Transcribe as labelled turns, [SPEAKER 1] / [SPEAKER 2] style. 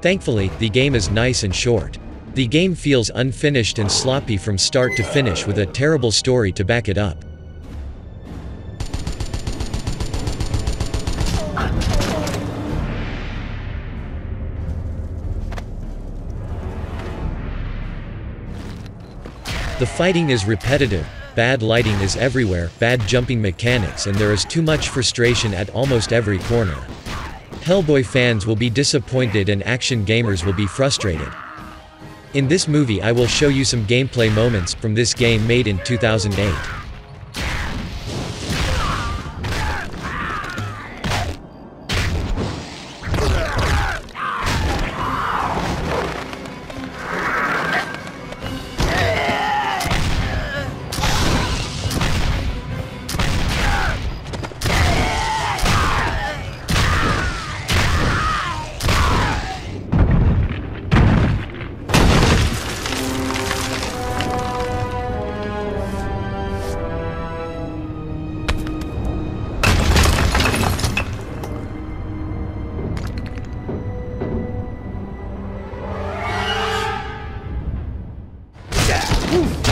[SPEAKER 1] Thankfully, the game is nice and short. The game feels unfinished and sloppy from start to finish with a terrible story to back it up. The fighting is repetitive, bad lighting is everywhere, bad jumping mechanics and there is too much frustration at almost every corner. Hellboy fans will be disappointed and action gamers will be frustrated. In this movie I will show you some gameplay moments from this game made in 2008. Ooh.